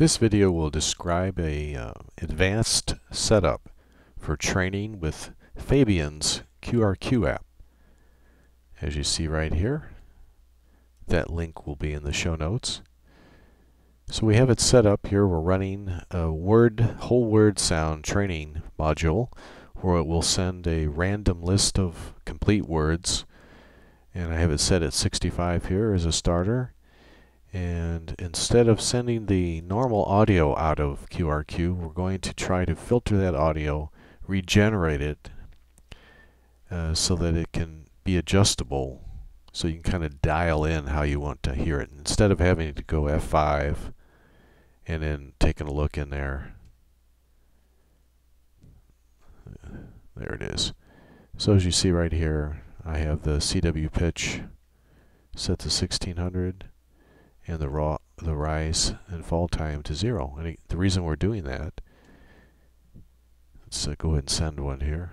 This video will describe a uh, advanced setup for training with Fabian's QRQ app. As you see right here, that link will be in the show notes. So we have it set up here. We're running a word, whole word sound training module where it will send a random list of complete words. And I have it set at 65 here as a starter and instead of sending the normal audio out of QRQ, we're going to try to filter that audio, regenerate it uh, so that it can be adjustable so you can kind of dial in how you want to hear it. Instead of having to go F5 and then taking a look in there. There it is. So as you see right here, I have the CW pitch set to 1600 and the raw the rise and fall time to zero. And the reason we're doing that, let's uh, go ahead and send one here.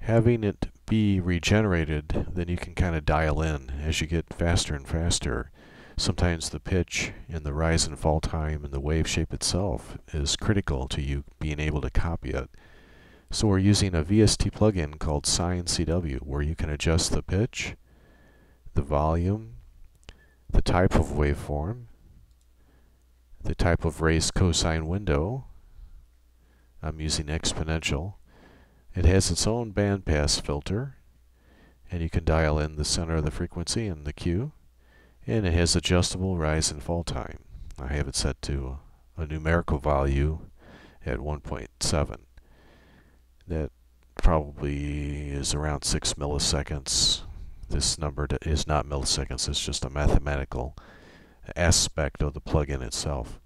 Having it be regenerated, then you can kind of dial in as you get faster and faster. Sometimes the pitch and the rise and fall time and the wave shape itself is critical to you being able to copy it. So we're using a VST plugin called Sine CW where you can adjust the pitch, the volume, the type of waveform, the type of raised cosine window. I'm using exponential. It has its own bandpass filter and you can dial in the center of the frequency and the Q and it has adjustable rise and fall time. I have it set to a numerical value at 1.7 that probably is around 6 milliseconds. This number is not milliseconds, it's just a mathematical aspect of the plugin itself.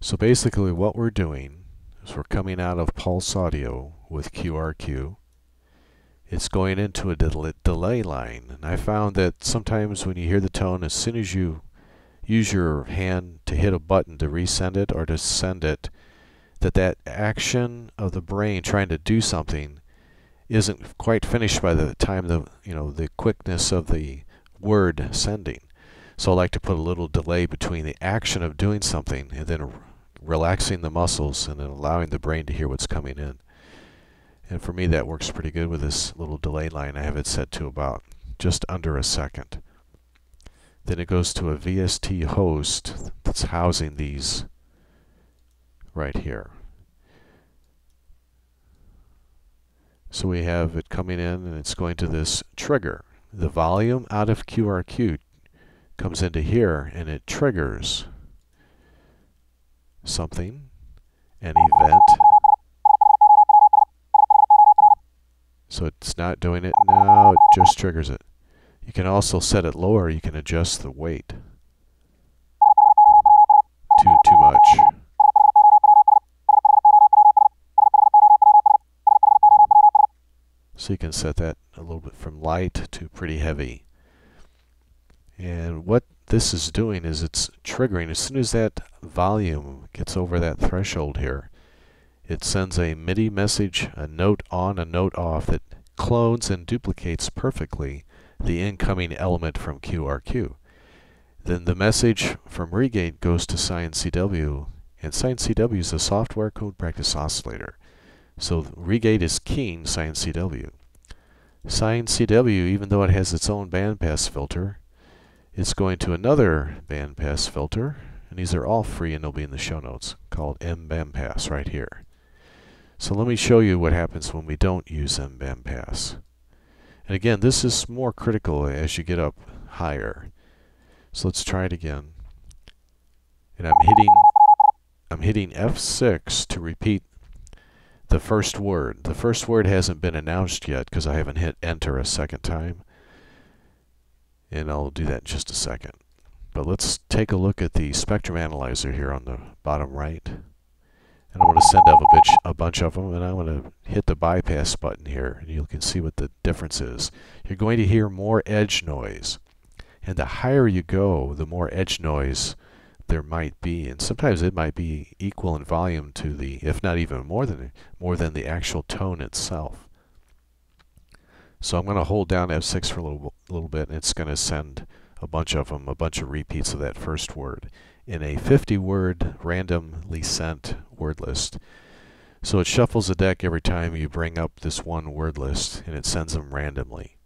So basically what we're doing is we're coming out of Pulse Audio with QRQ. It's going into a del delay line. And I found that sometimes when you hear the tone, as soon as you use your hand to hit a button to resend it or to send it, that that action of the brain trying to do something isn't quite finished by the time the you know the quickness of the word sending. So I like to put a little delay between the action of doing something and then relaxing the muscles and then allowing the brain to hear what's coming in. And for me that works pretty good with this little delay line. I have it set to about just under a second. Then it goes to a VST host that's housing these right here. So we have it coming in and it's going to this trigger. The volume out of QRQ comes into here and it triggers something, an event. So it's not doing it now, it just triggers it. You can also set it lower, you can adjust the weight. So you can set that a little bit from light to pretty heavy. And what this is doing is it's triggering, as soon as that volume gets over that threshold here, it sends a MIDI message, a note on, a note off that clones and duplicates perfectly the incoming element from QRQ. Then the message from ReaGate goes to Sine and Sine is a software code practice oscillator. So ReaGate is keying Sine CW. Sine CW, even though it has its own bandpass filter, it's going to another bandpass filter, and these are all free and they'll be in the show notes, called M-bandpass right here. So let me show you what happens when we don't use M-bandpass. And again, this is more critical as you get up higher. So let's try it again. And I'm hitting I'm hitting F6 to repeat the first word. The first word hasn't been announced yet because I haven't hit enter a second time. And I'll do that in just a second. But let's take a look at the spectrum analyzer here on the bottom right. And I'm going to send up a, bitch, a bunch of them, and I'm going to hit the bypass button here, and you can see what the difference is. You're going to hear more edge noise. And the higher you go, the more edge noise there might be, and sometimes it might be equal in volume to the, if not even more than more than the actual tone itself. So I'm going to hold down F6 for a little, little bit and it's going to send a bunch of them, a bunch of repeats of that first word in a 50 word randomly sent word list. So it shuffles the deck every time you bring up this one word list and it sends them randomly.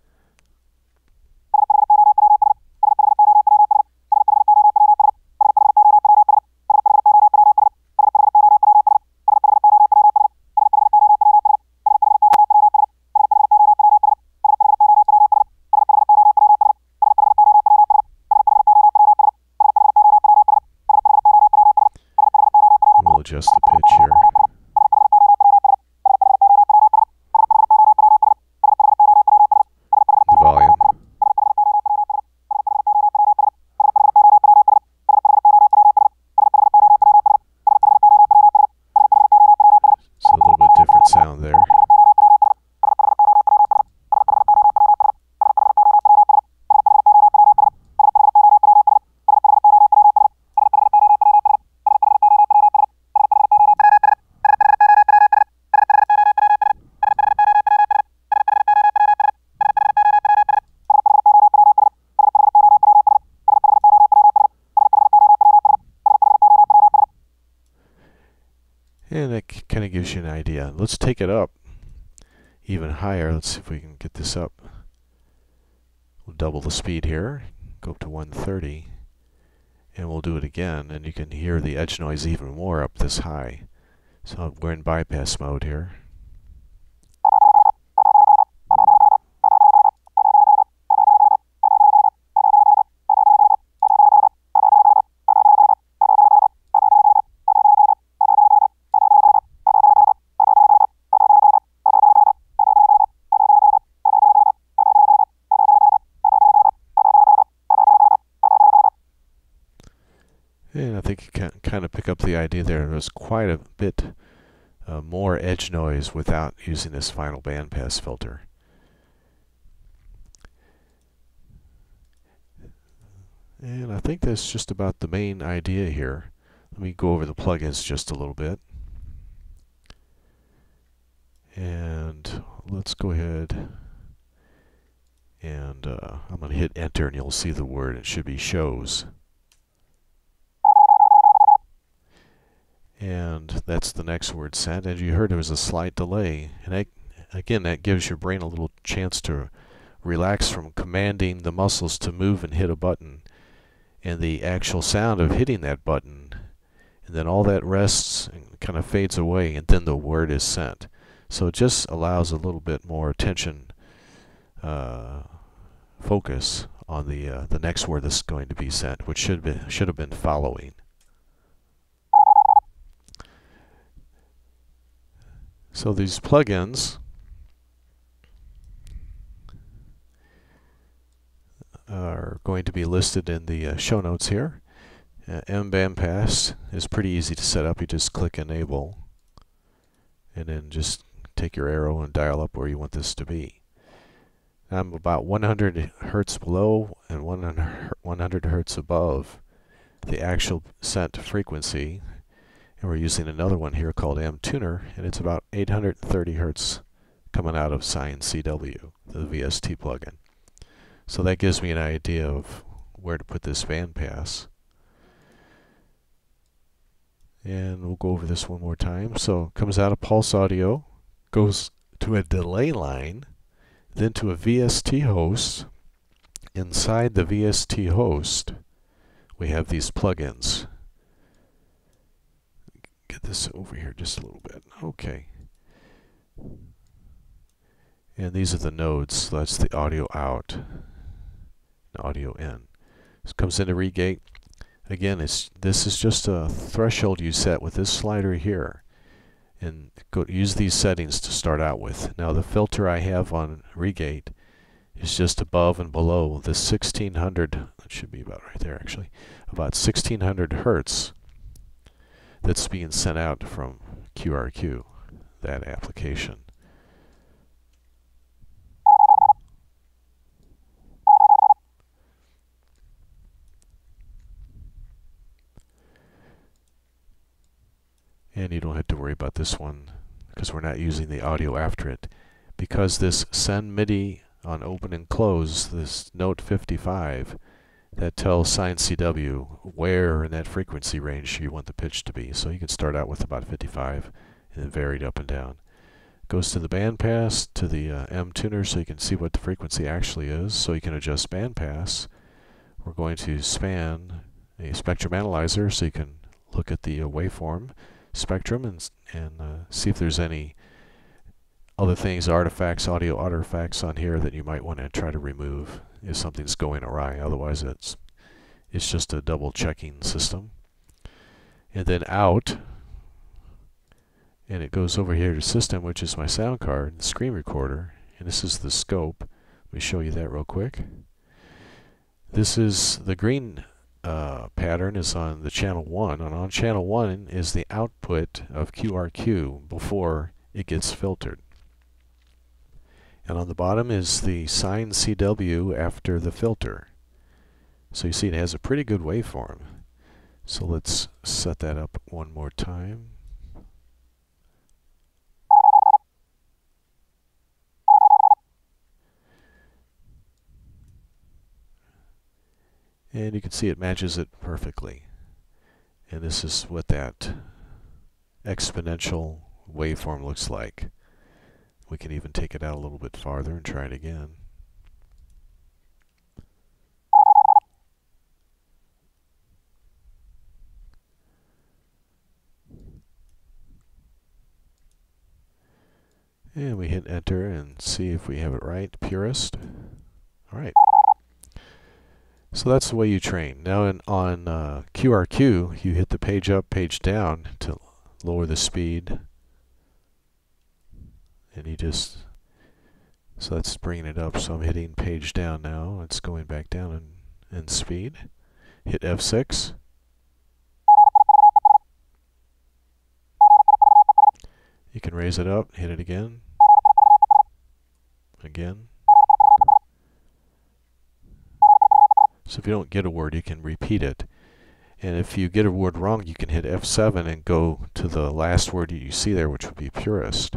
Adjust the pitch here. The volume. It's a little bit different sound there. And that kind of gives you an idea. Let's take it up even higher. Let's see if we can get this up. We'll double the speed here, go up to 130, and we'll do it again. And you can hear the edge noise even more up this high. So we're in bypass mode here. And I think you can kind of pick up the idea there. There's quite a bit uh, more edge noise without using this final bandpass filter. And I think that's just about the main idea here. Let me go over the plugins just a little bit. And let's go ahead and uh, I'm going to hit enter and you'll see the word. It should be shows. And that's the next word sent. As you heard, there was a slight delay, and again, that gives your brain a little chance to relax from commanding the muscles to move and hit a button, and the actual sound of hitting that button, and then all that rests and kind of fades away, and then the word is sent. So it just allows a little bit more attention, uh, focus on the uh, the next word that's going to be sent, which should be should have been following. So these plugins are going to be listed in the uh, show notes here. Uh, MBandPass is pretty easy to set up. You just click Enable and then just take your arrow and dial up where you want this to be. I'm about 100 hertz below and 100 hertz above the actual sent frequency and we're using another one here called M-Tuner, and it's about 830 hertz coming out of Sine CW, the VST plugin. So that gives me an idea of where to put this bandpass. And we'll go over this one more time. So comes out of Pulse Audio, goes to a delay line, then to a VST host. Inside the VST host, we have these plugins get this over here just a little bit. Okay. And these are the nodes. So that's the audio out, audio in. This comes into ReaGate. Again, it's this is just a threshold you set with this slider here. And go use these settings to start out with. Now the filter I have on ReaGate is just above and below the 1600, that should be about right there actually, about 1600 hertz that's being sent out from QRQ, that application. And you don't have to worry about this one because we're not using the audio after it. because this send MIDI on open and close, this note 55, that tells Sine CW where in that frequency range you want the pitch to be. So you can start out with about 55 and then varied up and down. Goes to the bandpass, to the uh, M tuner so you can see what the frequency actually is. So you can adjust bandpass. We're going to span a spectrum analyzer so you can look at the uh, waveform spectrum and, and uh, see if there's any other things, artifacts, audio artifacts on here that you might want to try to remove if something's going awry. Otherwise, it's it's just a double checking system. And then out, and it goes over here to system, which is my sound card, the screen recorder, and this is the scope. Let me show you that real quick. This is the green uh, pattern is on the channel 1, and on channel 1 is the output of QRQ before it gets filtered. And on the bottom is the sine CW after the filter. So you see it has a pretty good waveform. So let's set that up one more time. And you can see it matches it perfectly. And this is what that exponential waveform looks like. We can even take it out a little bit farther and try it again. And we hit enter and see if we have it right. Purist. All right. So that's the way you train. Now in, on uh, QRQ, you hit the page up, page down to lower the speed and you just so that's bringing it up. So I'm hitting page down now. It's going back down in, in speed. Hit F6 you can raise it up. Hit it again. Again. So if you don't get a word you can repeat it. And if you get a word wrong you can hit F7 and go to the last word you see there which would be purist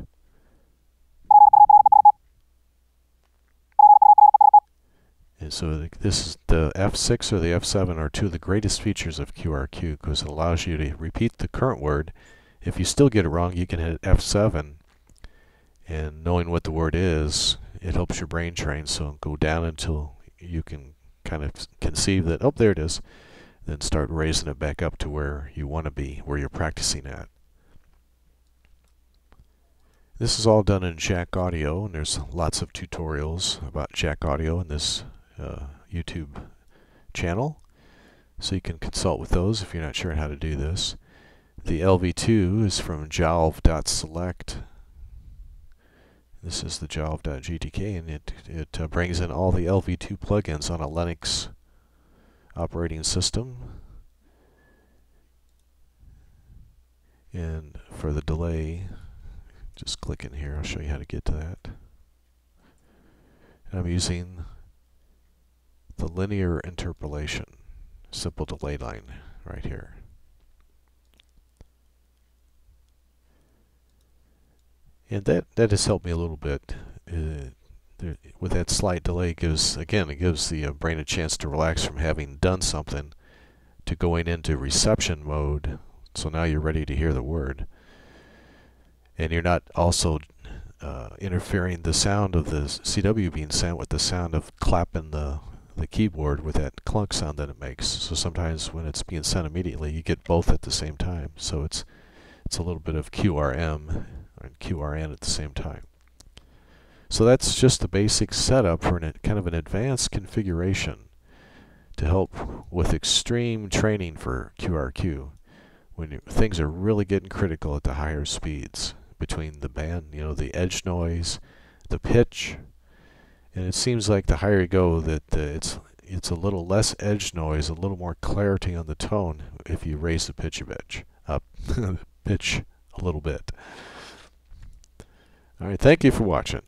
And so this is the F6 or the F7 are two of the greatest features of QRQ because it allows you to repeat the current word. If you still get it wrong, you can hit F7 and knowing what the word is, it helps your brain train. So go down until you can kind of conceive that, oh, there it is. Then start raising it back up to where you want to be, where you're practicing at. This is all done in Jack Audio, and there's lots of tutorials about Jack Audio in this uh, YouTube channel. So you can consult with those if you're not sure how to do this. The LV2 is from jalv.select. This is the jalv.gtk and it, it uh, brings in all the LV2 plugins on a Linux operating system. And for the delay, just click in here, I'll show you how to get to that. And I'm using the linear interpolation, simple delay line right here. And that, that has helped me a little bit. Uh, there, with that slight delay gives, again, it gives the uh, brain a chance to relax from having done something to going into reception mode. So now you're ready to hear the word. And you're not also uh, interfering the sound of the CW being sent with the sound of clapping the the keyboard with that clunk sound that it makes. So sometimes when it's being sent immediately, you get both at the same time. So it's it's a little bit of QRM and QRN at the same time. So that's just the basic setup for an, kind of an advanced configuration to help with extreme training for QRQ when you, things are really getting critical at the higher speeds between the band, you know, the edge noise, the pitch, and it seems like the higher you go that uh, it's it's a little less edge noise, a little more clarity on the tone if you raise the pitch a bit, up pitch a little bit. All right, thank you for watching.